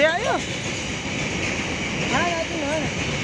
Yeah, yeah. 来来，进来。